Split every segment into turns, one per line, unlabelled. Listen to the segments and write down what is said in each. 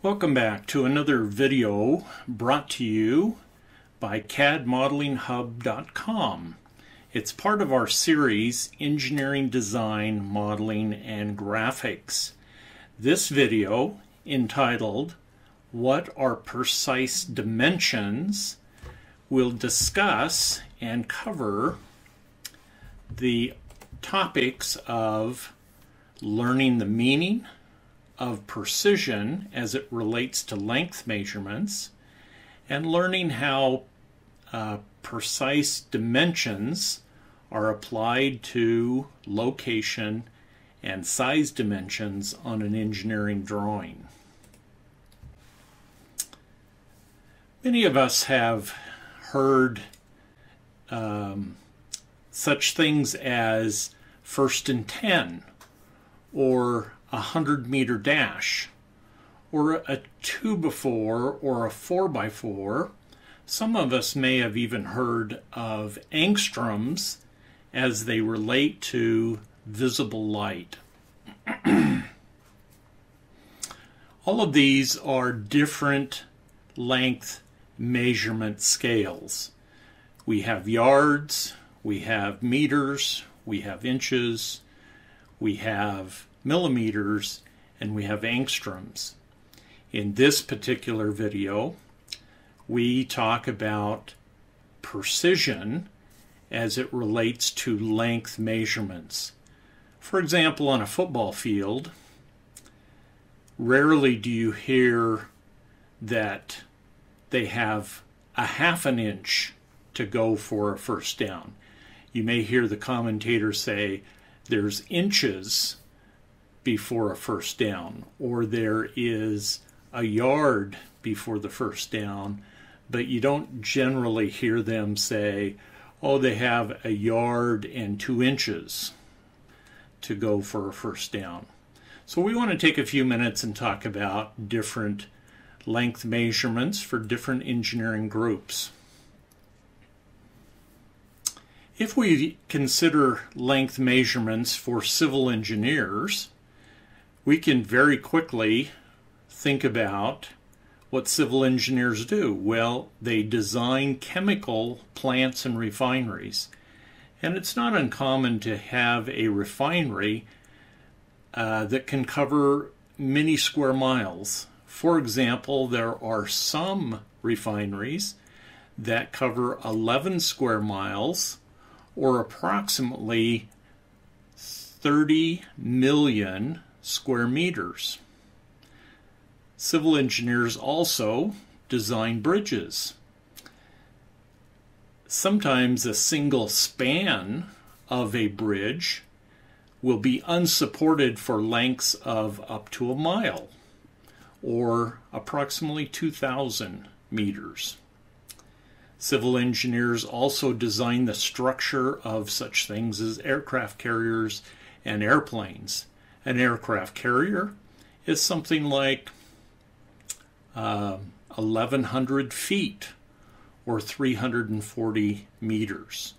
Welcome back to another video brought to you by CADModelingHub.com. It's part of our series Engineering Design, Modeling, and Graphics. This video, entitled What Are Precise Dimensions, will discuss and cover the topics of learning the meaning of precision as it relates to length measurements and learning how uh, precise dimensions are applied to location and size dimensions on an engineering drawing. Many of us have heard um, such things as first and 10 or a 100 meter dash or a 2 by 4 or a 4 by 4 Some of us may have even heard of angstroms as they relate to visible light. All of these are different length measurement scales. We have yards, we have meters, we have inches, we have millimeters, and we have angstroms. In this particular video, we talk about precision as it relates to length measurements. For example, on a football field, rarely do you hear that they have a half an inch to go for a first down. You may hear the commentator say there's inches before a first down, or there is a yard before the first down, but you don't generally hear them say, oh, they have a yard and two inches to go for a first down. So we want to take a few minutes and talk about different length measurements for different engineering groups. If we consider length measurements for civil engineers, we can very quickly think about what civil engineers do. Well, they design chemical plants and refineries. And it's not uncommon to have a refinery uh, that can cover many square miles. For example, there are some refineries that cover 11 square miles or approximately 30 million square meters. Civil engineers also design bridges. Sometimes a single span of a bridge will be unsupported for lengths of up to a mile or approximately 2,000 meters. Civil engineers also design the structure of such things as aircraft carriers and airplanes. An aircraft carrier is something like uh, 1,100 feet or 340 meters.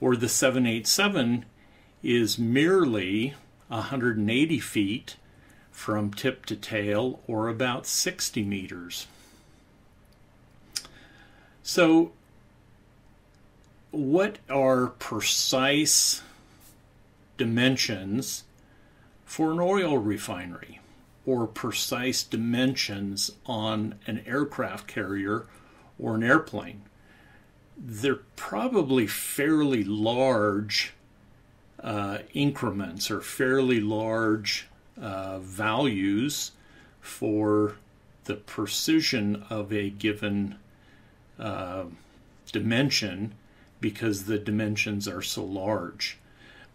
Or the 787 is merely 180 feet from tip to tail or about 60 meters. So, what are precise dimensions for an oil refinery or precise dimensions on an aircraft carrier or an airplane? They're probably fairly large uh, increments or fairly large uh, values for the precision of a given uh, dimension because the dimensions are so large.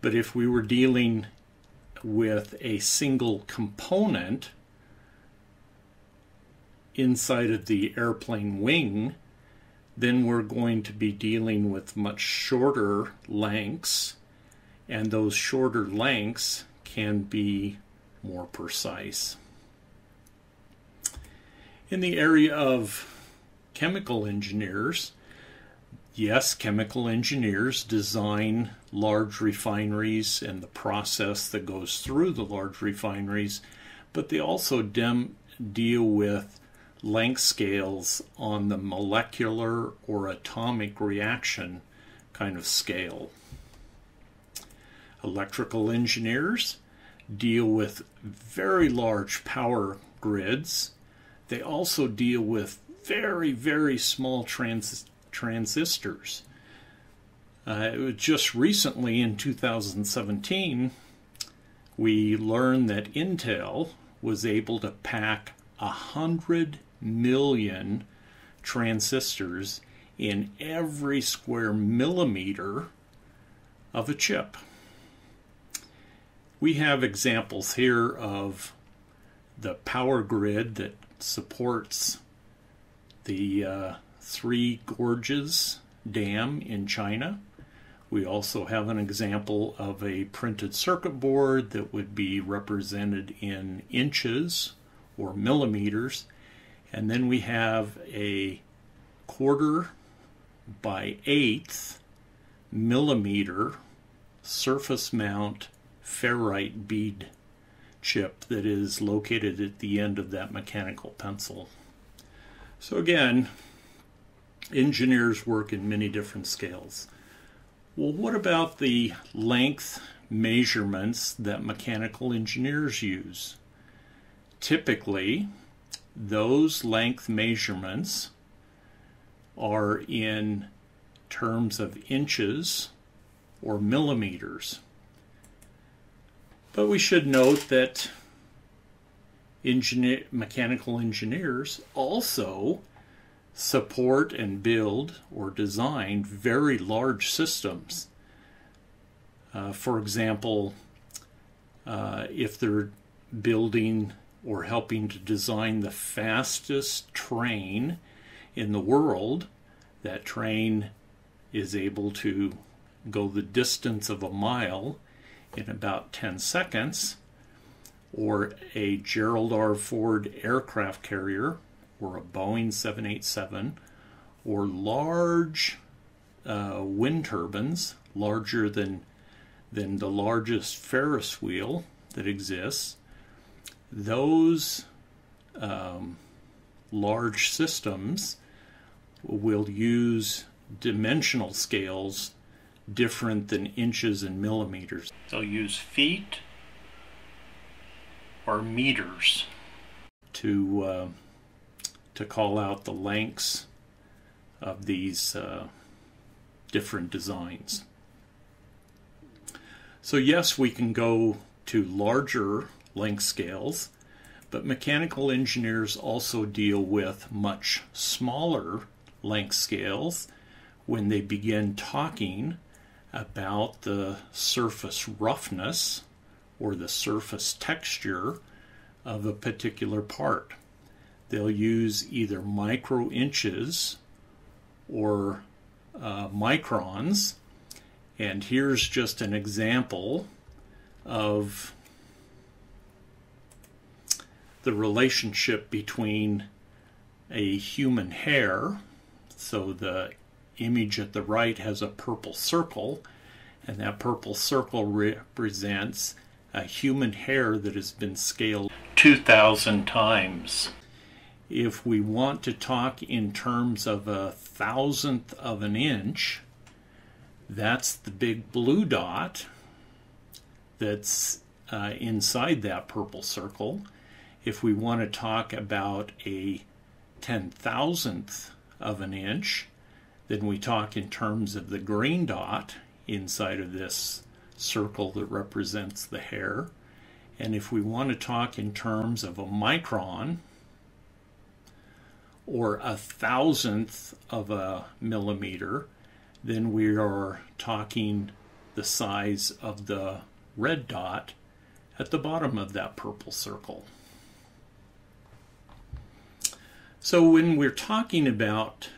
But if we were dealing with a single component inside of the airplane wing, then we're going to be dealing with much shorter lengths, and those shorter lengths can be more precise. In the area of chemical engineers, yes, chemical engineers design large refineries and the process that goes through the large refineries, but they also dem- deal with length scales on the molecular or atomic reaction kind of scale. Electrical engineers deal with very large power grids. They also deal with very, very small trans transistors. Uh, just recently in 2017, we learned that Intel was able to pack a hundred million transistors in every square millimeter of a chip. We have examples here of the power grid that supports the uh, Three Gorges Dam in China. We also have an example of a printed circuit board that would be represented in inches or millimeters. And then we have a quarter by eighth millimeter surface mount ferrite bead chip that is located at the end of that mechanical pencil. So again, engineers work in many different scales. Well, what about the length measurements that mechanical engineers use? Typically, those length measurements are in terms of inches or millimeters. But we should note that engineer, mechanical engineers also support and build or design very large systems. Uh, for example, uh, if they're building or helping to design the fastest train in the world, that train is able to go the distance of a mile in about 10 seconds, or a Gerald R. Ford aircraft carrier, or a Boeing 787, or large uh, wind turbines, larger than, than the largest Ferris wheel that exists, those um, large systems will use dimensional scales different than inches and millimeters. They'll use feet or meters to uh, to call out the lengths of these uh, different designs. So yes, we can go to larger length scales, but mechanical engineers also deal with much smaller length scales when they begin talking about the surface roughness or the surface texture of a particular part. They'll use either micro inches or uh, microns. And here's just an example of the relationship between a human hair. So the image at the right has a purple circle, and that purple circle represents a human hair that has been scaled 2,000 times. If we want to talk in terms of a thousandth of an inch, that's the big blue dot that's uh, inside that purple circle. If we want to talk about a ten thousandth of an inch, then we talk in terms of the green dot inside of this circle that represents the hair. And if we want to talk in terms of a micron, or a thousandth of a millimeter, then we are talking the size of the red dot at the bottom of that purple circle. So when we're talking about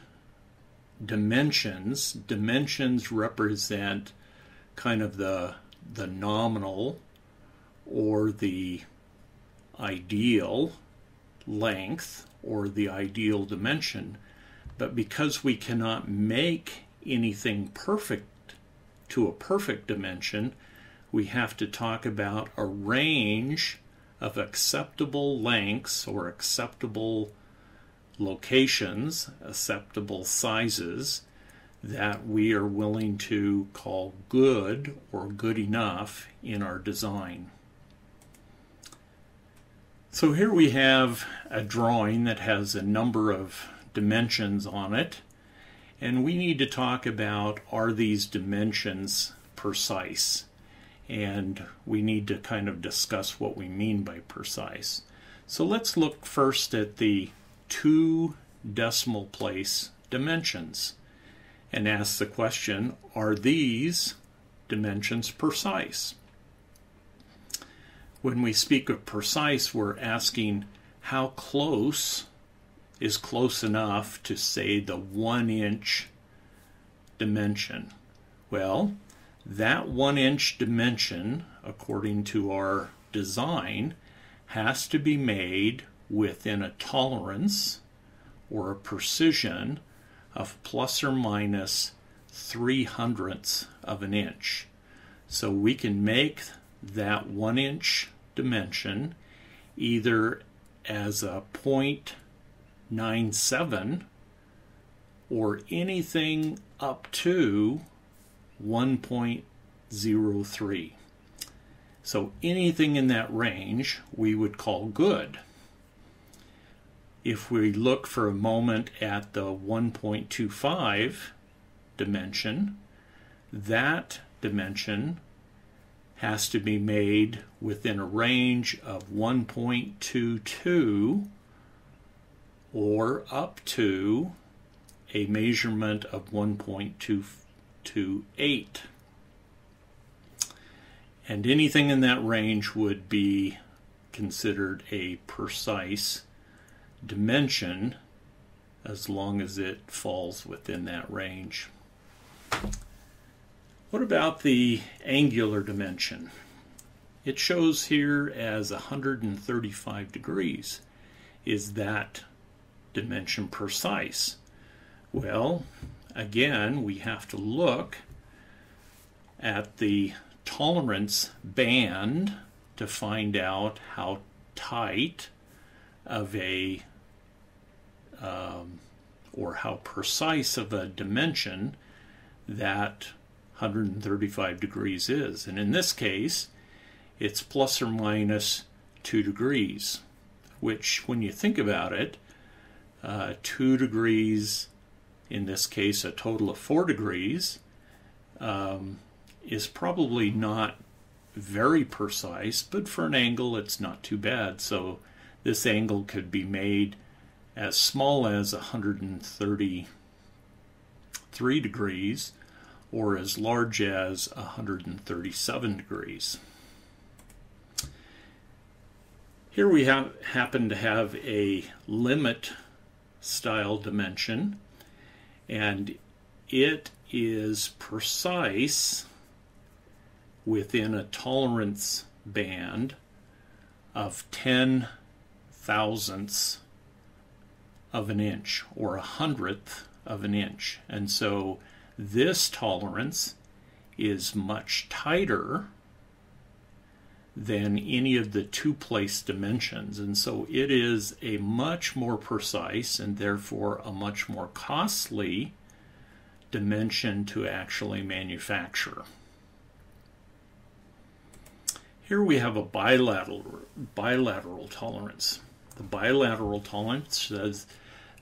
dimensions, dimensions represent kind of the the nominal or the ideal length or the ideal dimension. But because we cannot make anything perfect to a perfect dimension, we have to talk about a range of acceptable lengths or acceptable locations, acceptable sizes that we are willing to call good or good enough in our design. So here we have a drawing that has a number of dimensions on it and we need to talk about are these dimensions precise and we need to kind of discuss what we mean by precise. So let's look first at the two decimal place dimensions and ask the question are these dimensions precise? When we speak of precise, we're asking how close is close enough to say the one inch dimension. Well, that one inch dimension, according to our design, has to be made within a tolerance or a precision of plus or minus three hundredths of an inch. So we can make that one inch dimension either as a 0.97 or anything up to 1.03. So anything in that range we would call good. If we look for a moment at the 1.25 dimension, that dimension has to be made within a range of 1.22 or up to a measurement of 1.228. And anything in that range would be considered a precise dimension as long as it falls within that range. What about the angular dimension? It shows here as 135 degrees. Is that dimension precise? Well, again, we have to look at the tolerance band to find out how tight of a um, or how precise of a dimension that 135 degrees is. And in this case, it's plus or minus 2 degrees, which, when you think about it, uh, 2 degrees, in this case, a total of 4 degrees, um, is probably not very precise, but for an angle, it's not too bad. So this angle could be made as small as 133 degrees or as large as 137 degrees. Here we have, happen to have a limit style dimension and it is precise within a tolerance band of 10 thousandths of an inch or a hundredth of an inch. And so this tolerance is much tighter than any of the two place dimensions. And so it is a much more precise and therefore a much more costly dimension to actually manufacture. Here we have a bilateral, bilateral tolerance. The bilateral tolerance says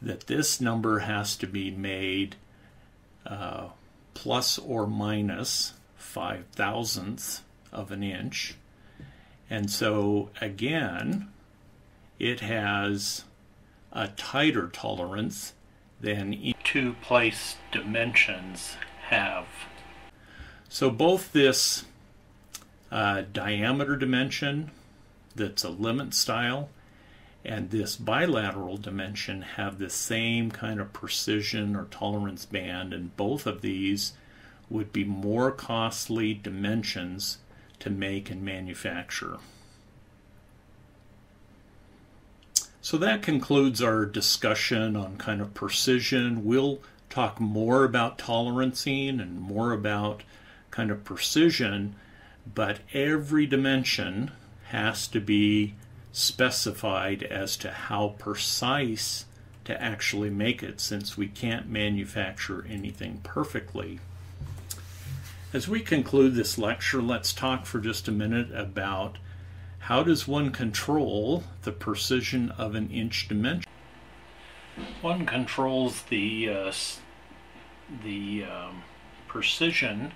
that this number has to be made uh, plus or minus five thousandths of an inch. And so again, it has a tighter tolerance than two place dimensions have. So both this uh, diameter dimension that's a limit style and this bilateral dimension have the same kind of precision or tolerance band and both of these would be more costly dimensions to make and manufacture. So that concludes our discussion on kind of precision. We'll talk more about tolerancing and more about kind of precision, but every dimension has to be specified as to how precise to actually make it since we can't manufacture anything perfectly. As we conclude this lecture, let's talk for just a minute about how does one control the precision of an inch dimension. One controls the, uh, the um, precision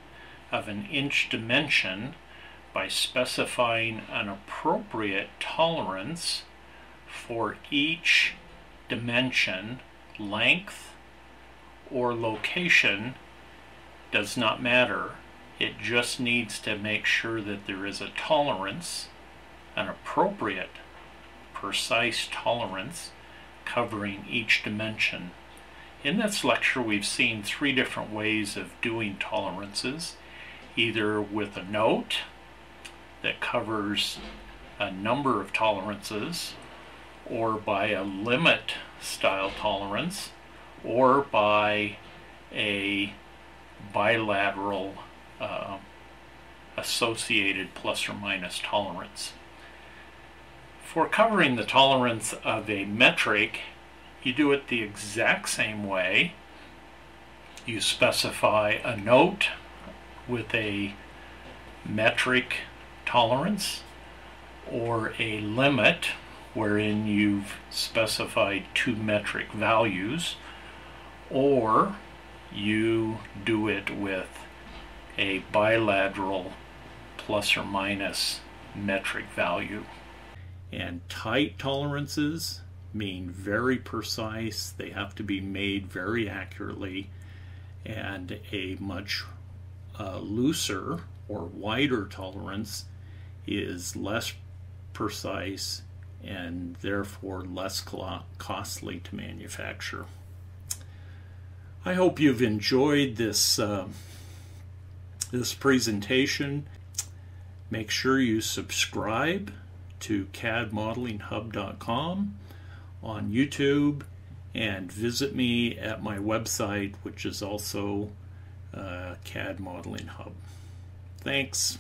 of an inch dimension by specifying an appropriate tolerance for each dimension, length, or location does not matter. It just needs to make sure that there is a tolerance, an appropriate, precise tolerance covering each dimension. In this lecture we've seen three different ways of doing tolerances, either with a note that covers a number of tolerances, or by a limit style tolerance, or by a bilateral uh, associated plus or minus tolerance. For covering the tolerance of a metric, you do it the exact same way. You specify a note with a metric tolerance or a limit wherein you've specified two metric values or you do it with a bilateral plus or minus metric value. And tight tolerances mean very precise, they have to be made very accurately, and a much uh, looser or wider tolerance is less precise and therefore less costly to manufacture. I hope you've enjoyed this uh, this presentation. Make sure you subscribe to CADModelingHub.com on YouTube and visit me at my website, which is also uh, CAD Modeling Hub. Thanks.